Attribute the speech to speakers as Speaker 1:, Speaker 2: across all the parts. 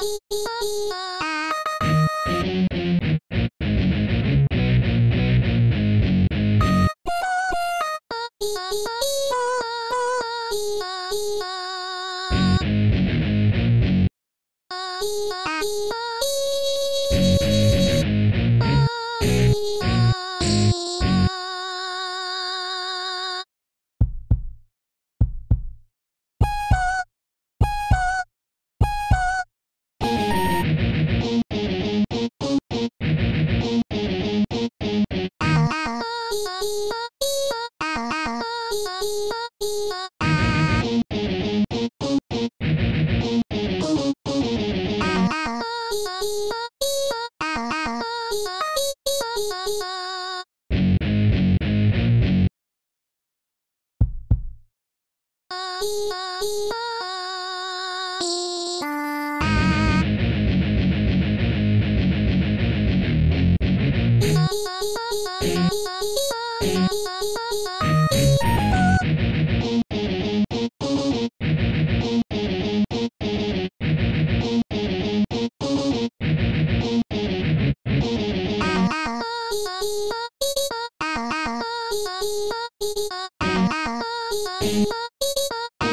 Speaker 1: 滴滴滴。Bye.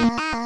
Speaker 1: Bye.